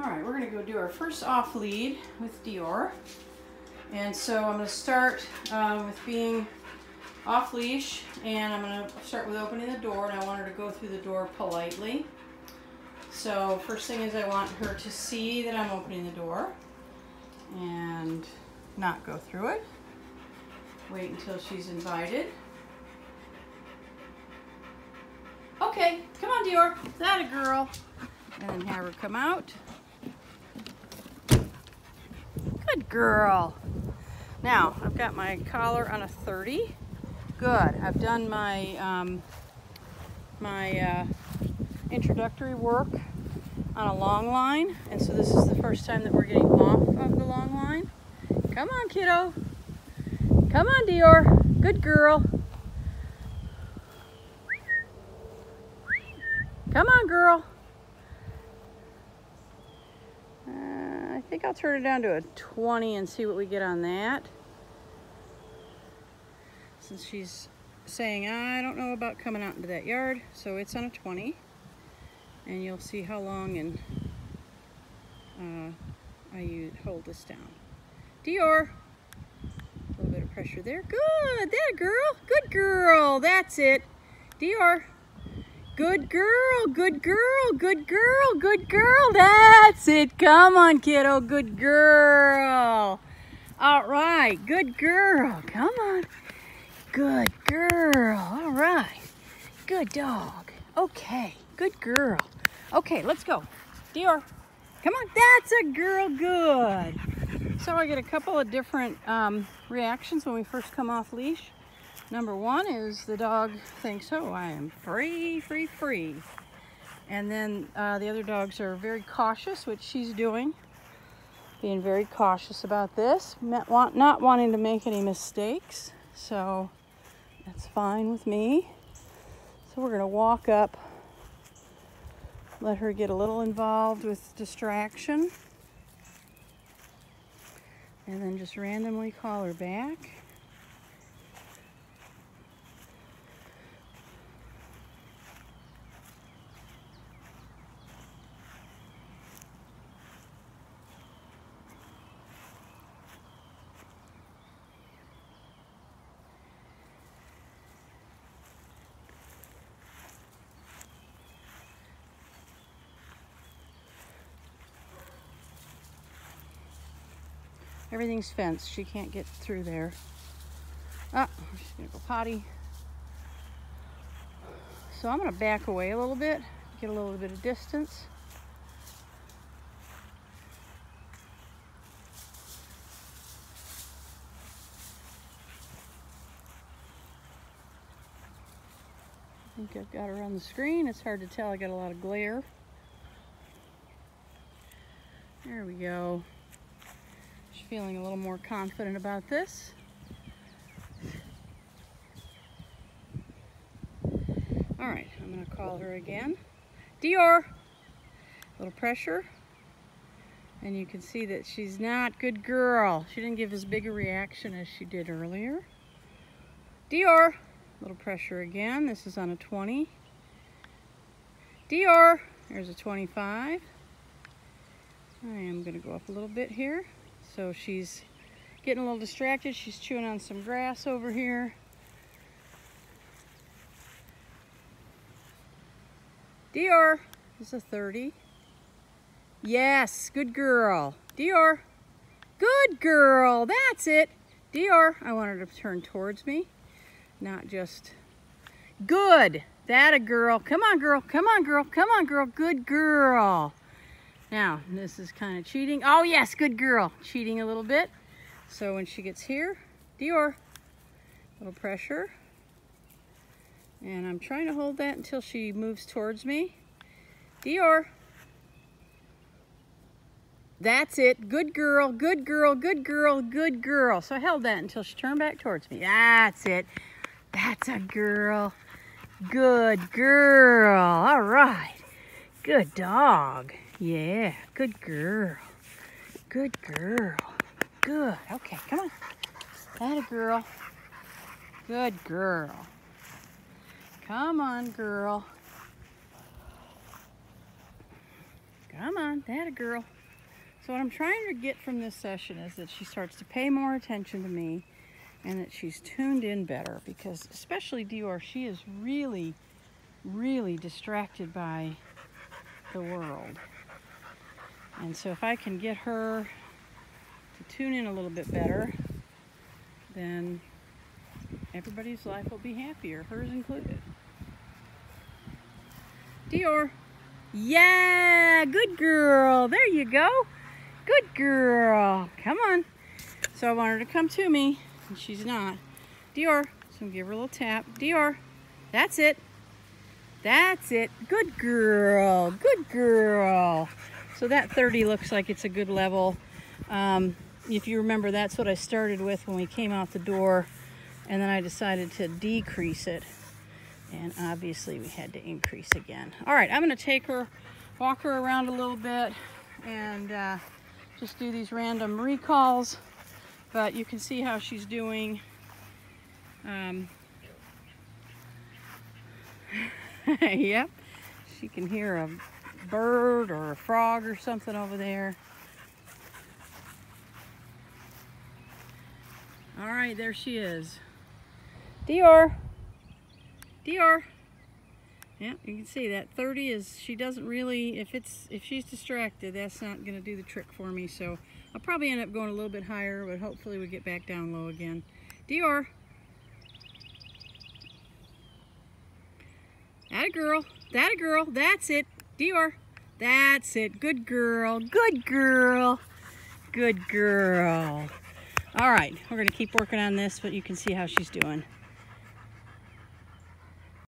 All right, we're gonna go do our first off lead with Dior. And so I'm gonna start um, with being off leash and I'm gonna start with opening the door and I want her to go through the door politely. So first thing is I want her to see that I'm opening the door and not go through it. Wait until she's invited. Okay, come on Dior, Is that a girl. And then have her come out. Good girl. Now, I've got my collar on a 30. Good. I've done my um, my uh, introductory work on a long line, and so this is the first time that we're getting off of the long line. Come on, kiddo. Come on, Dior. Good girl. Come on, girl. I think I'll turn it down to a 20 and see what we get on that. Since she's saying, I don't know about coming out into that yard, so it's on a 20. And you'll see how long and uh, I use, hold this down. Dior, a little bit of pressure there. Good, that girl, good girl, that's it. Dior. Good girl, good girl, good girl, good girl. That's it. Come on, kiddo. Good girl. All right. Good girl. Come on. Good girl. All right. Good dog. Okay. Good girl. Okay, let's go. Dior. Come on. That's a girl. Good. So I get a couple of different um, reactions when we first come off leash. Number one is the dog thinks, oh, I am free, free, free. And then uh, the other dogs are very cautious, which she's doing, being very cautious about this, not wanting to make any mistakes. So that's fine with me. So we're going to walk up, let her get a little involved with distraction, and then just randomly call her back. Everything's fenced. She can't get through there. Ah, she's gonna go potty. So I'm gonna back away a little bit, get a little bit of distance. I think I've got her on the screen. It's hard to tell. I got a lot of glare. There we go feeling a little more confident about this. All right, I'm gonna call her again. Dior, a little pressure. And you can see that she's not good girl. She didn't give as big a reaction as she did earlier. Dior, a little pressure again. This is on a 20. Dior, there's a 25. I am gonna go up a little bit here. So she's getting a little distracted. She's chewing on some grass over here. Dior is a 30. Yes, good girl. Dior, good girl. That's it. Dior, I want her to turn towards me, not just good. That a girl. Come on, girl. Come on, girl. Come on, girl. Good girl. Now, this is kind of cheating. Oh, yes, good girl. Cheating a little bit. So when she gets here, Dior, little pressure. And I'm trying to hold that until she moves towards me. Dior. That's it. Good girl, good girl, good girl, good girl. So I held that until she turned back towards me. That's it. That's a girl. Good girl. All right. Good dog. Yeah, good girl. Good girl. Good. Okay, come on. That a girl. Good girl. Come on, girl. Come on, that a girl. So what I'm trying to get from this session is that she starts to pay more attention to me and that she's tuned in better because especially Dior, she is really, really distracted by the world. And so if I can get her to tune in a little bit better, then everybody's life will be happier, hers included. Dior. Yeah, good girl. There you go. Good girl. Come on. So I want her to come to me, and she's not. Dior. So I'm gonna give her a little tap. Dior. That's it. That's it. Good girl. Good girl. So that 30 looks like it's a good level. Um, if you remember, that's what I started with when we came out the door. And then I decided to decrease it. And obviously we had to increase again. All right, I'm going to take her, walk her around a little bit, and uh, just do these random recalls. But you can see how she's doing. Um, yep, she can hear a bird or a frog or something over there. All right, there she is. Dior. Dior. Yeah, you can see that 30 is, she doesn't really, if it's, if she's distracted, that's not going to do the trick for me. So I'll probably end up going a little bit higher, but hopefully we get back down low again. Dior. That a girl. That a girl. That's it. Dior. That's it. Good girl. Good girl. Good girl. All right, we're going to keep working on this, but you can see how she's doing.